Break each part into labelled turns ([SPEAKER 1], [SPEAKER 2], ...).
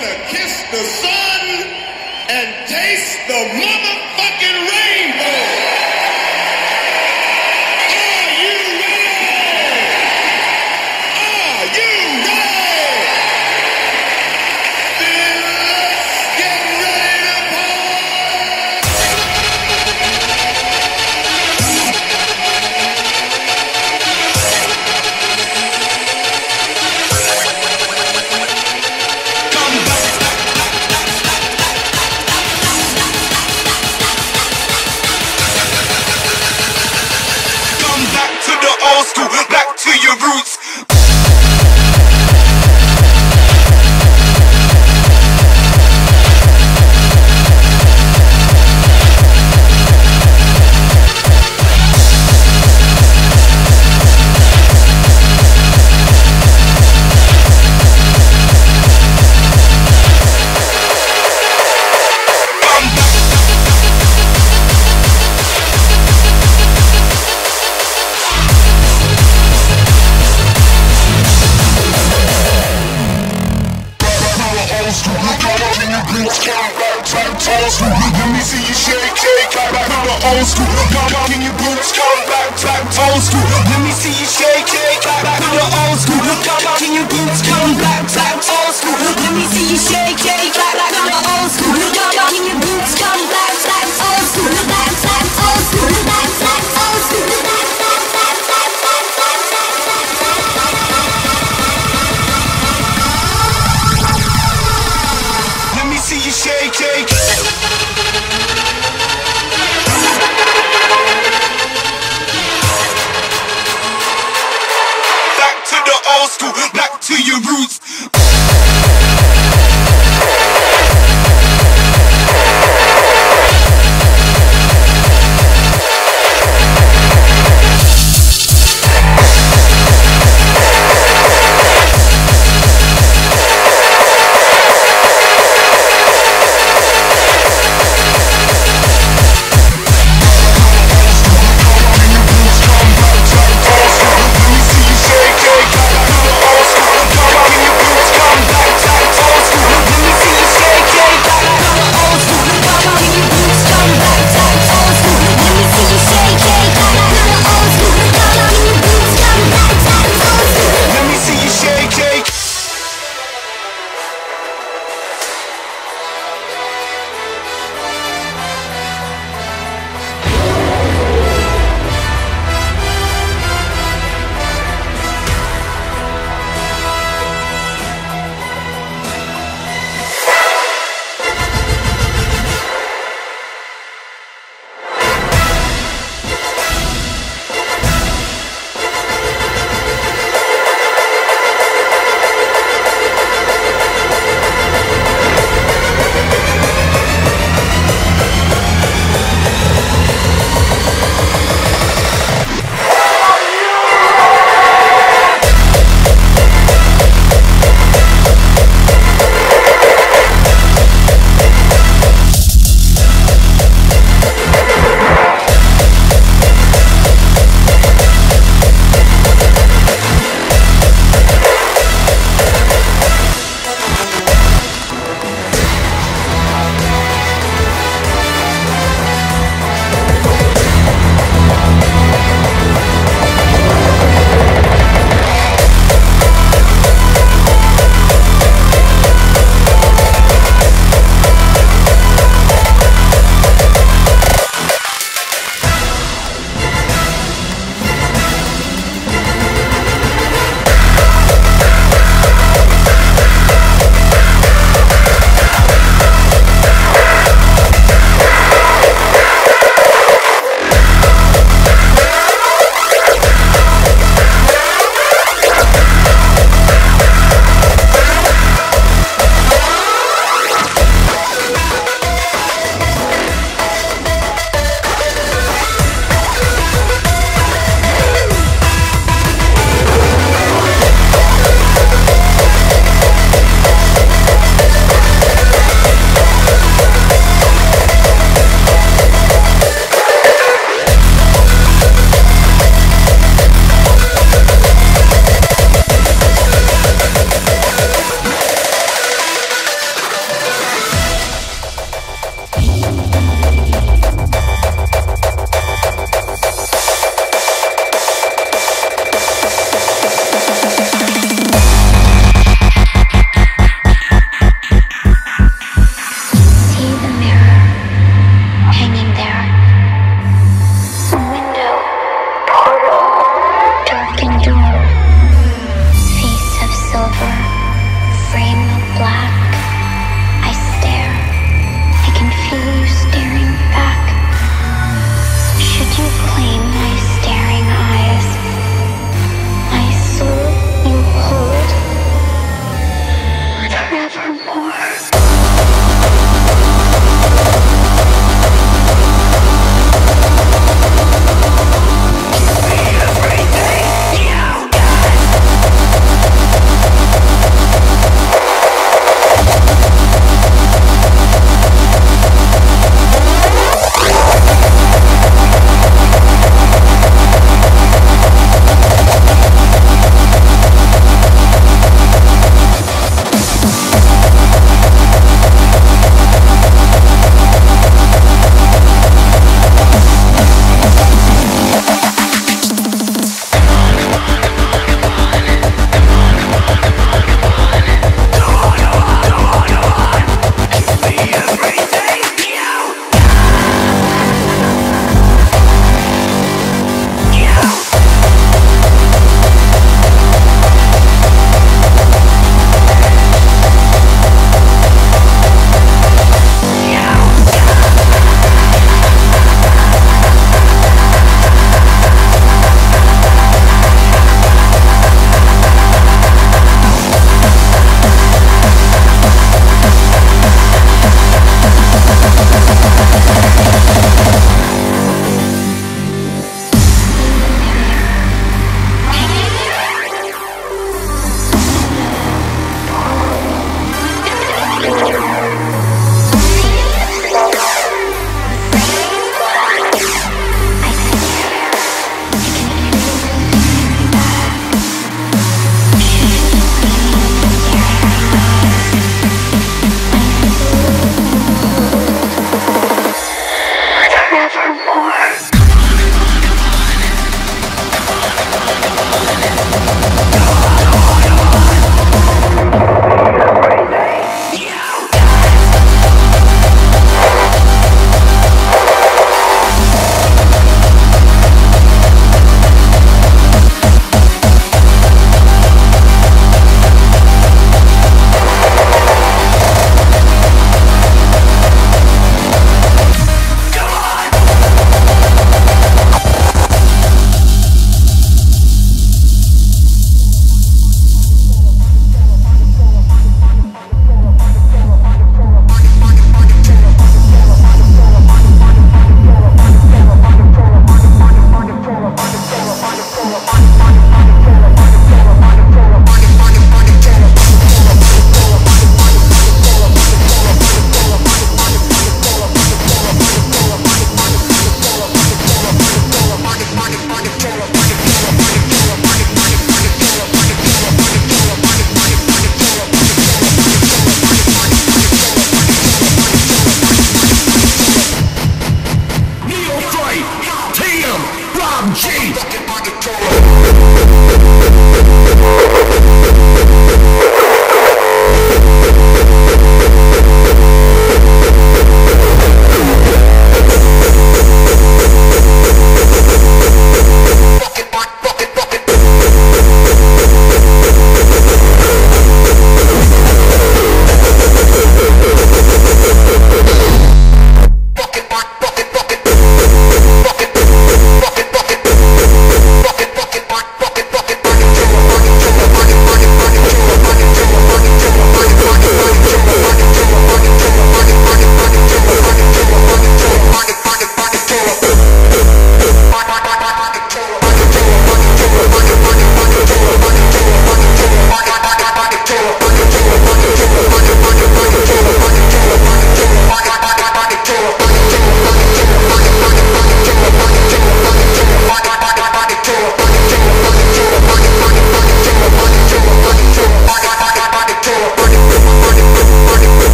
[SPEAKER 1] gonna kiss the sun and taste the motherfucking rainbow.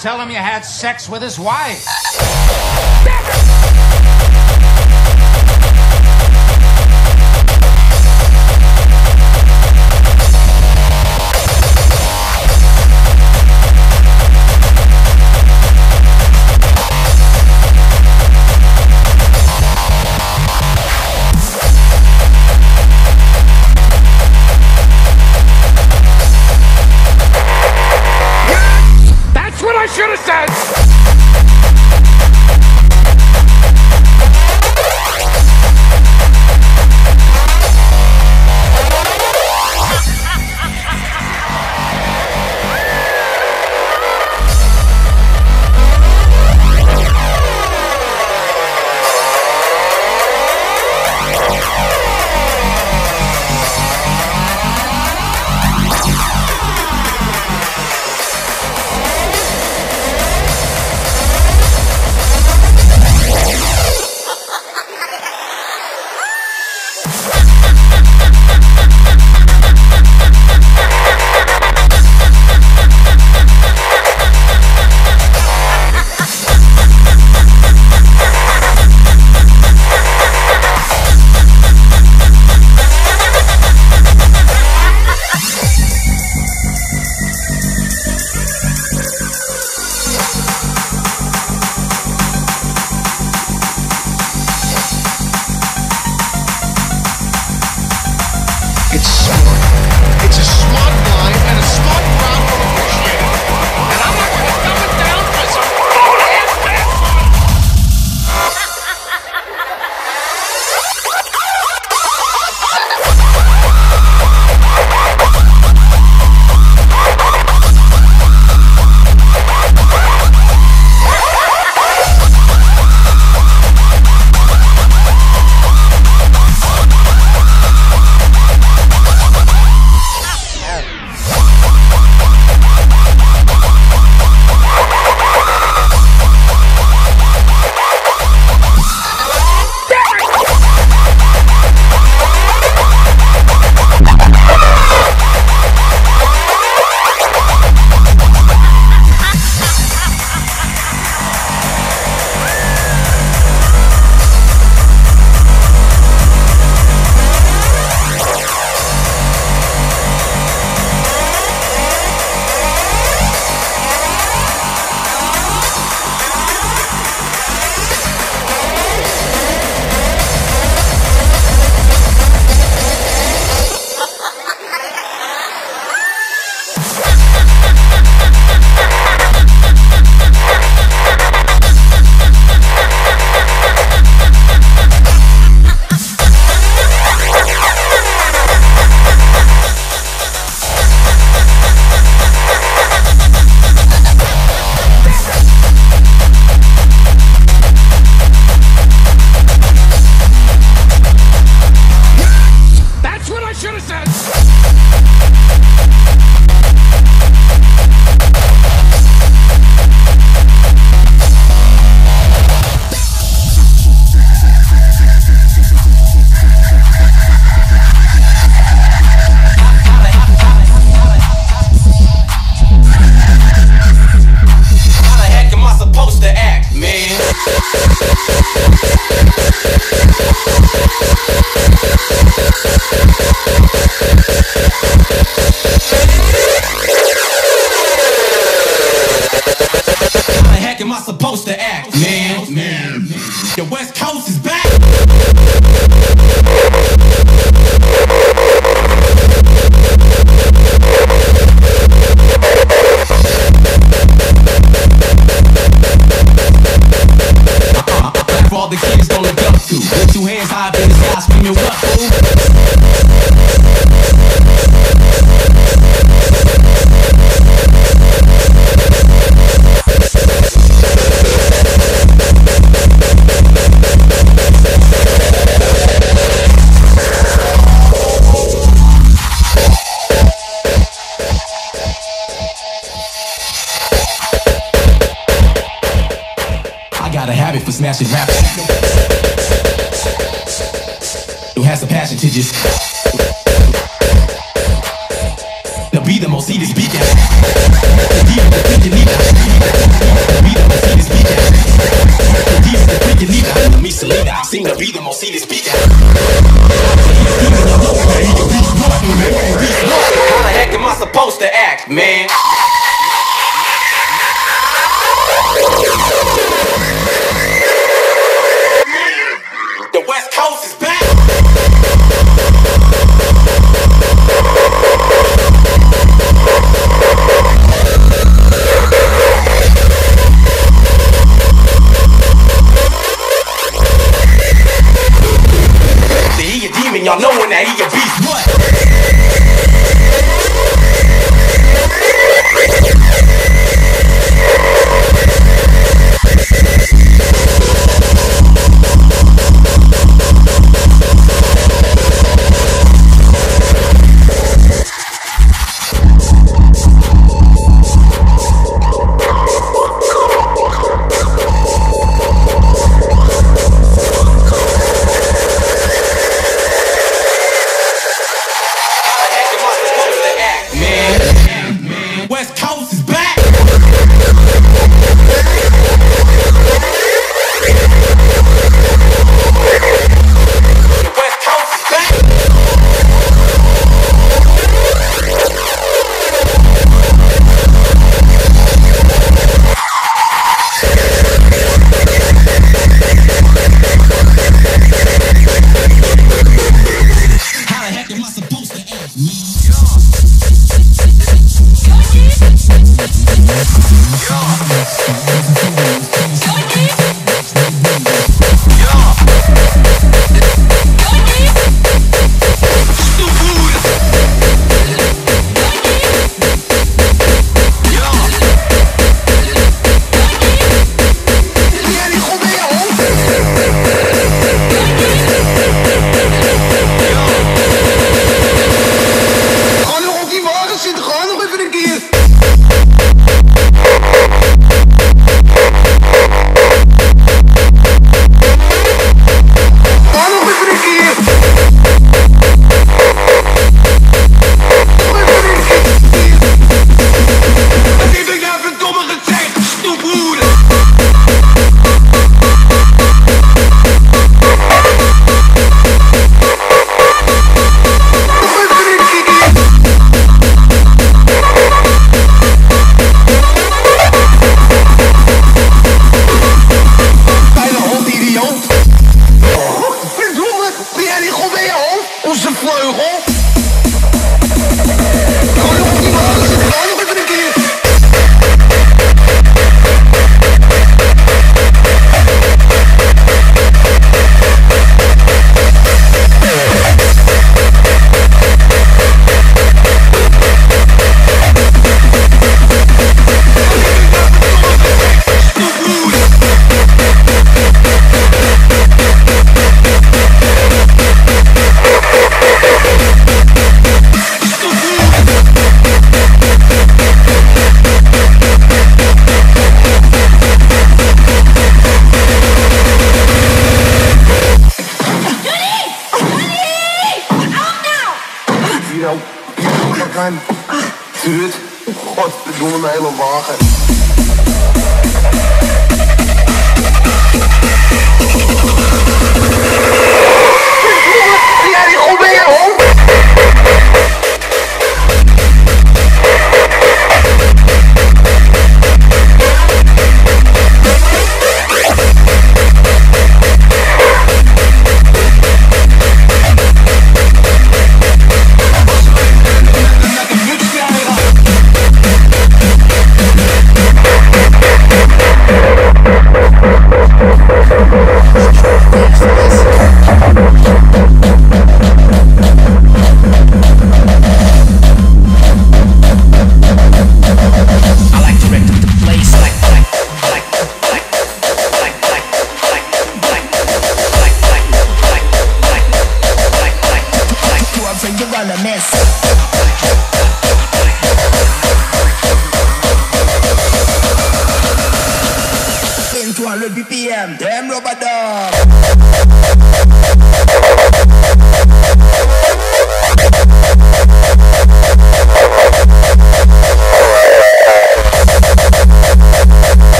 [SPEAKER 2] Tell him you had sex with his wife.
[SPEAKER 3] I
[SPEAKER 4] got a habit for smashing rappers. Who has the passion to just to be the most heated speaker? The deep, the quick, leader. To be the most heated speaker. The deep, the quick, leader. To me, Selena, I seem to be the most heated speaker. How the heck am I supposed to act, man? house is back.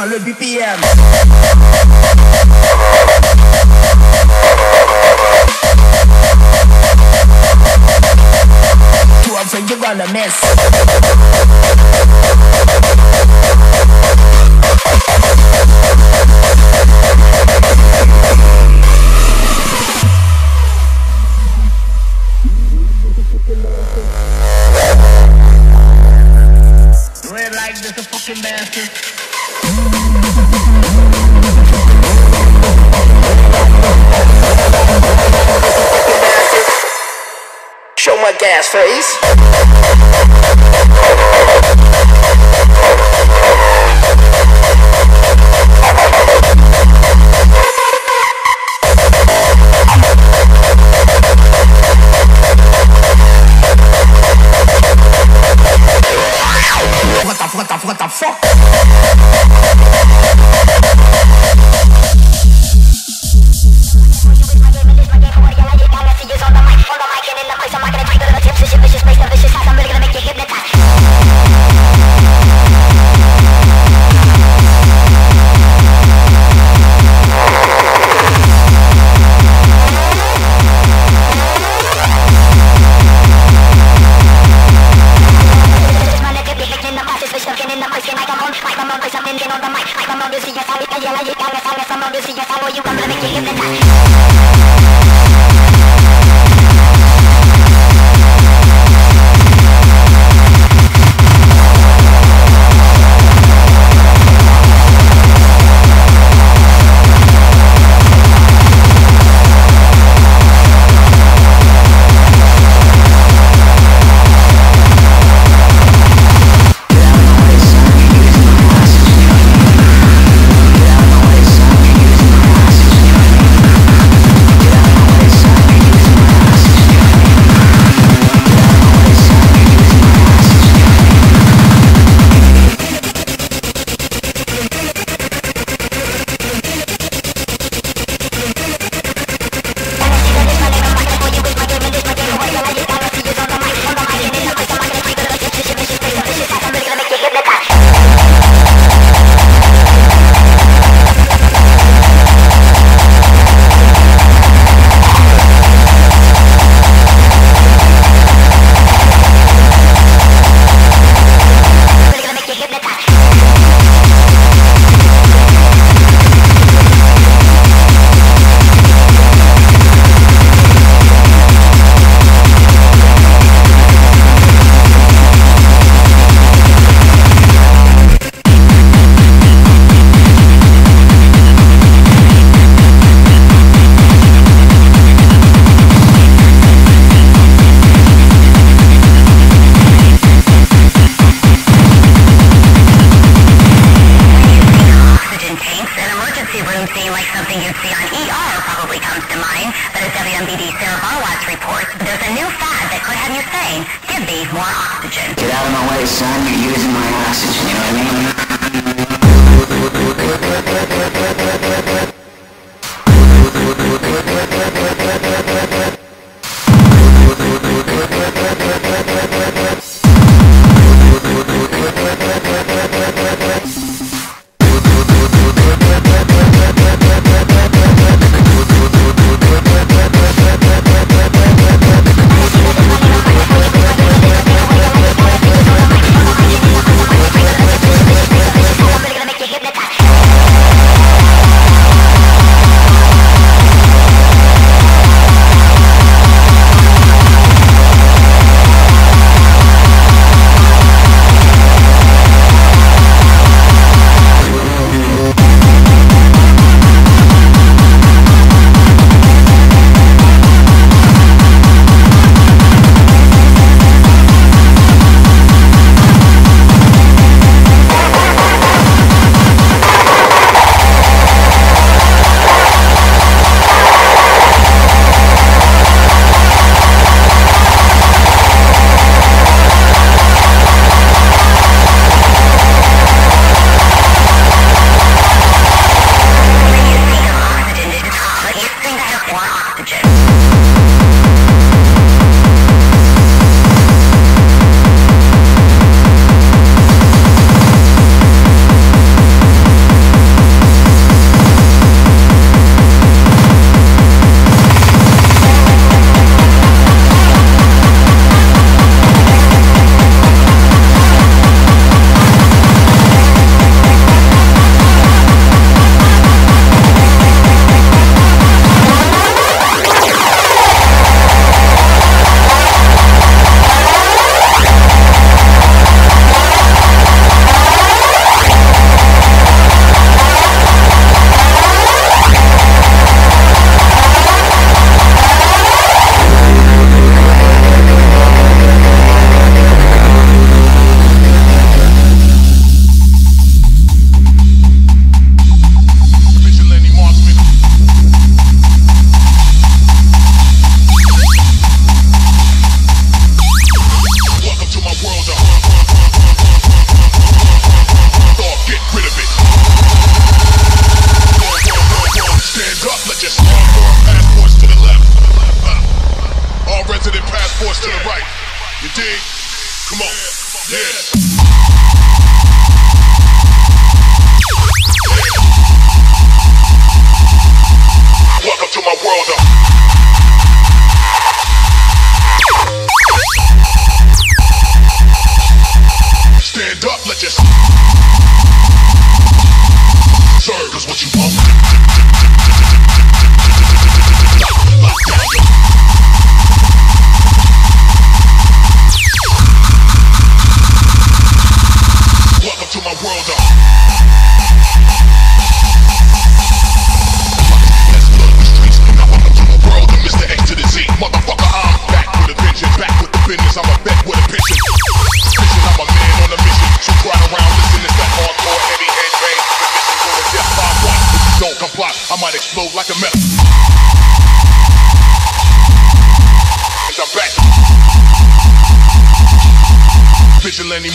[SPEAKER 3] Moins le BPM. Up, so you're gonna miss.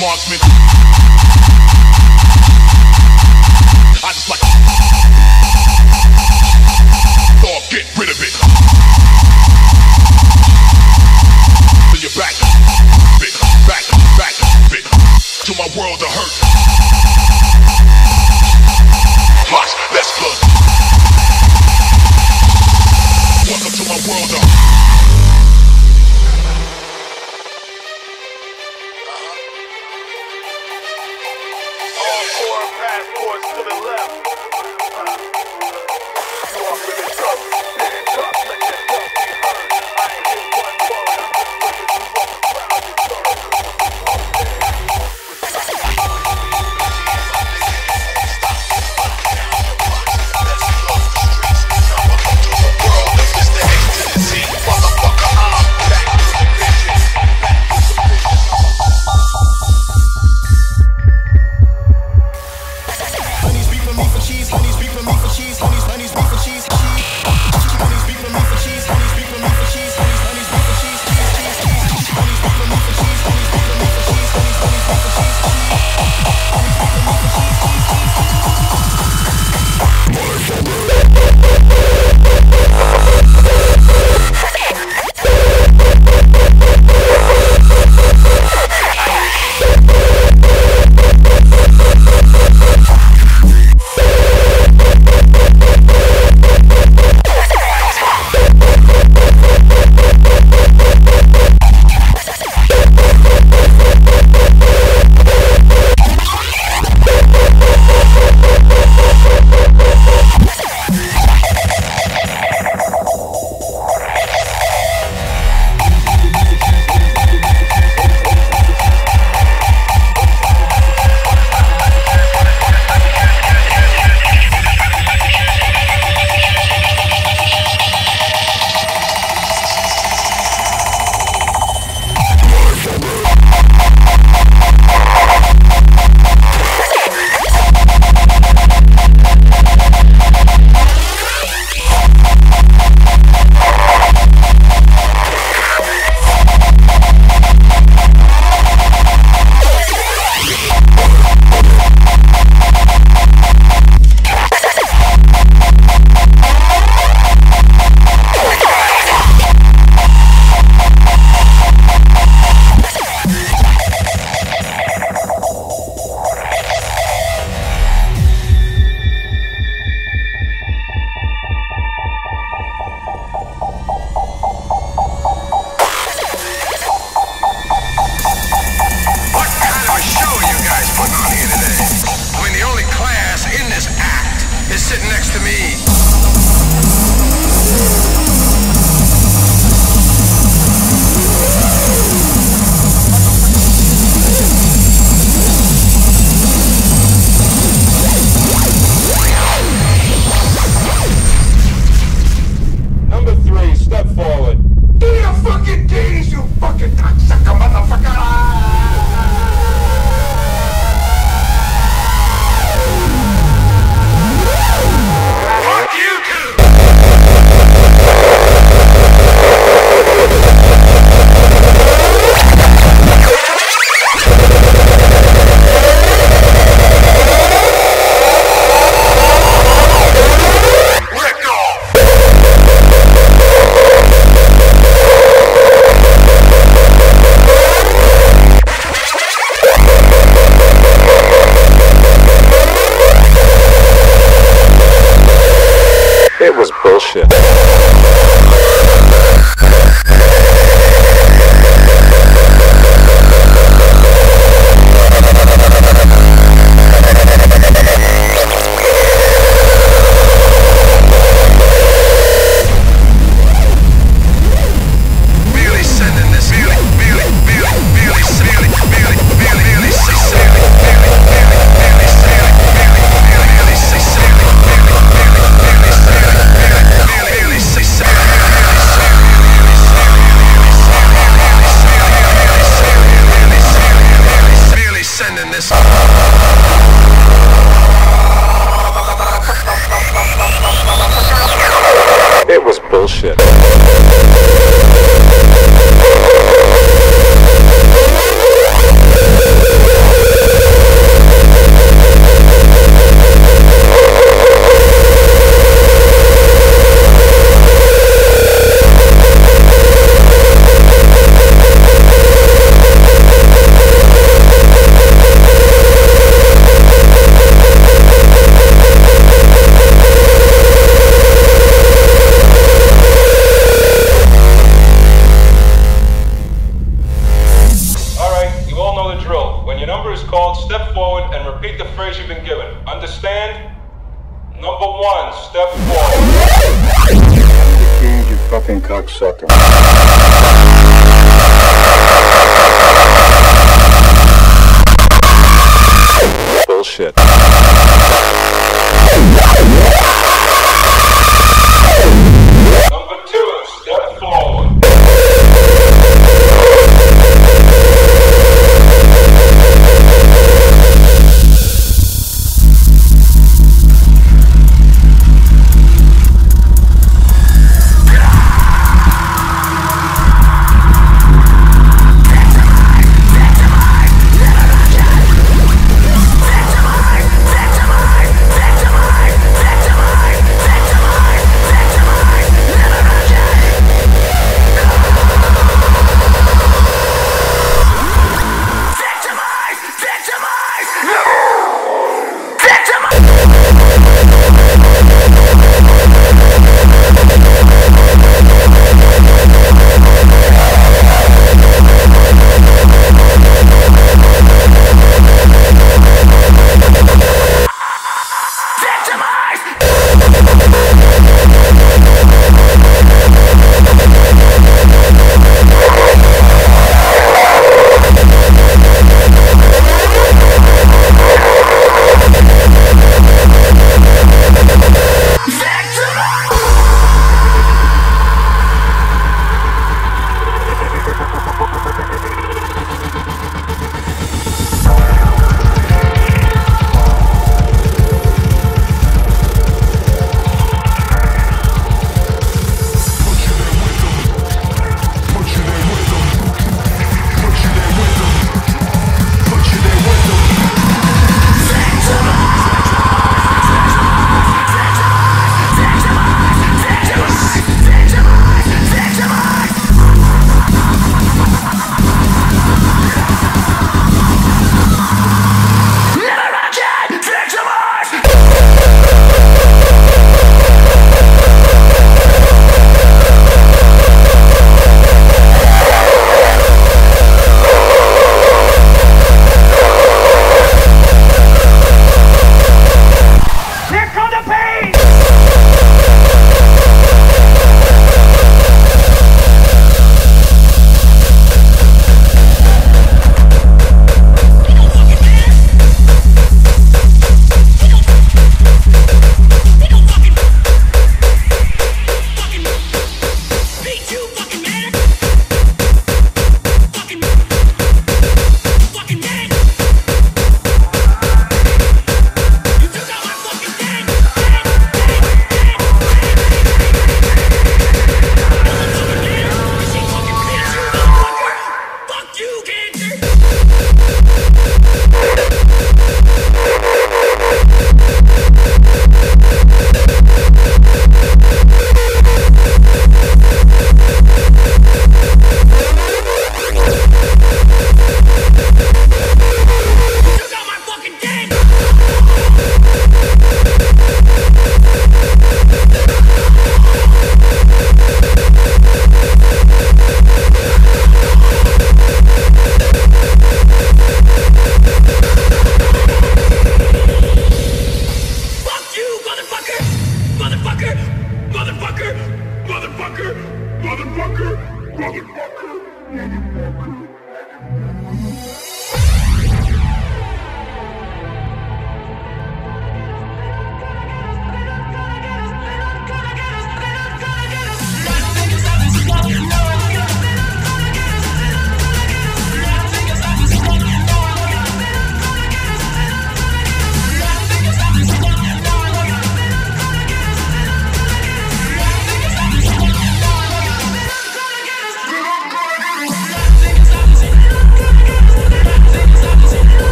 [SPEAKER 1] Marksman.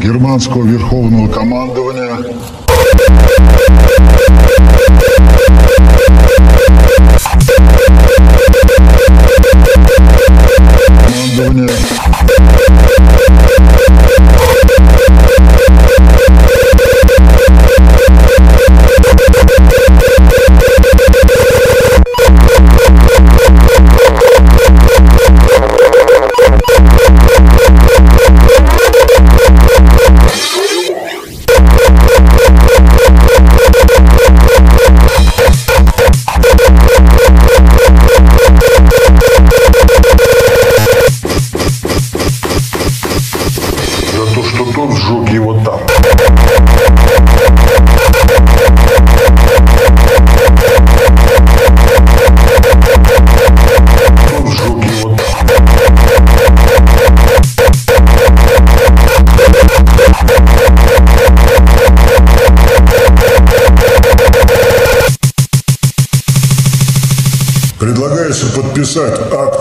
[SPEAKER 5] Германского верховного командования
[SPEAKER 6] set up uh,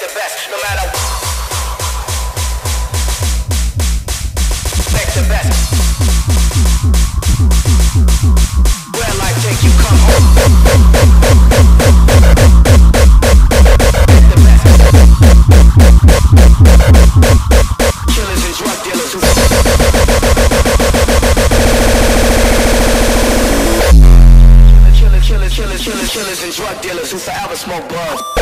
[SPEAKER 7] expect the best, no matter what. Expect the best. Where life take you, come home. Killers and drug dealers who... Killer, killer, killers and drug dealers who forever smoke bugs.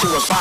[SPEAKER 7] to a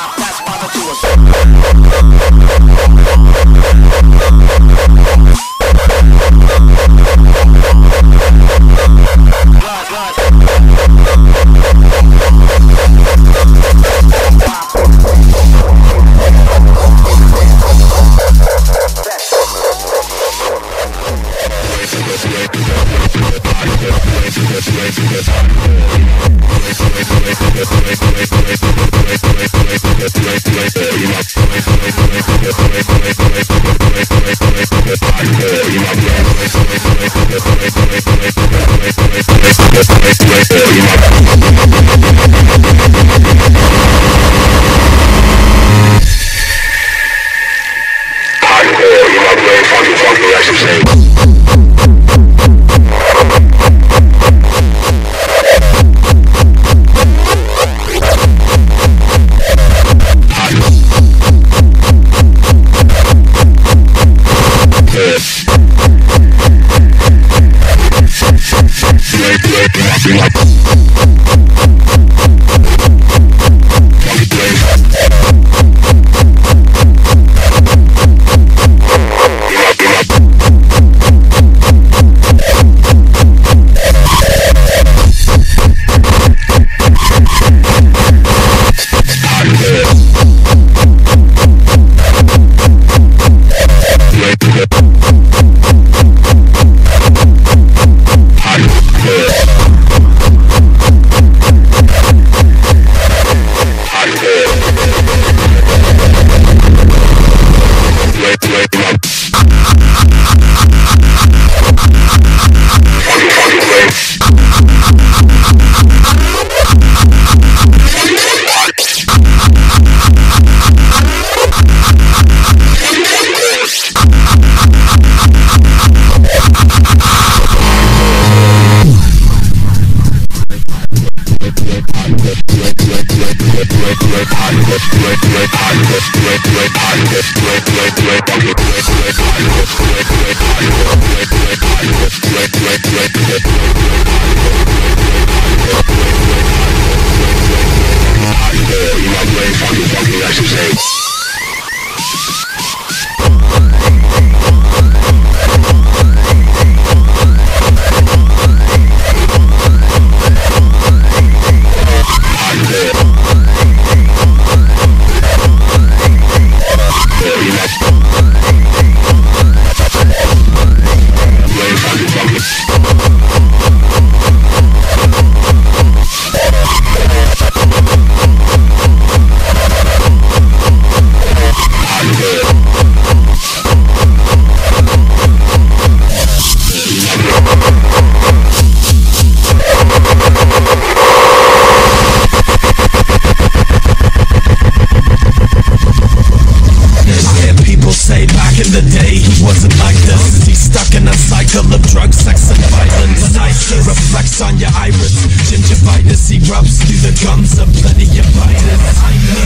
[SPEAKER 4] on your iris. Gingivitis erupts through the gums of plenty of fighters.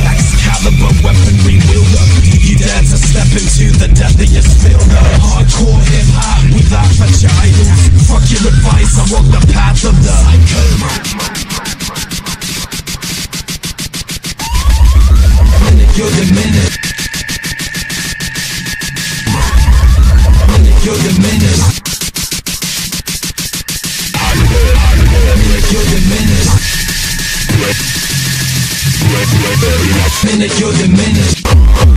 [SPEAKER 4] Excalibur weaponry wielder. You dare to step into the deadliest fielder. Hardcore hip hop without vaginas. Fuck your advice, I walk the path of the you're the minute. Minute, you're minute.